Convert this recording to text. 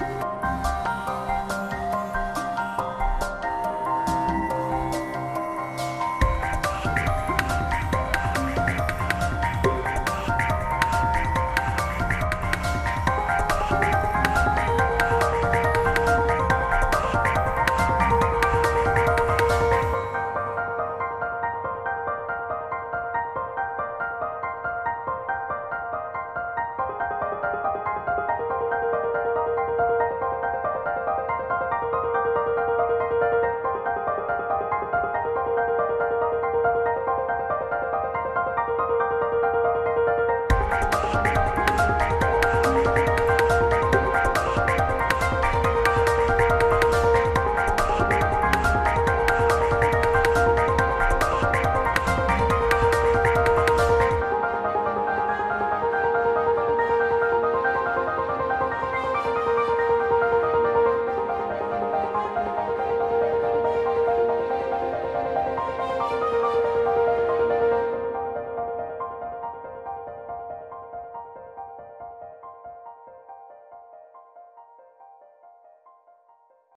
Música